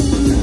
you.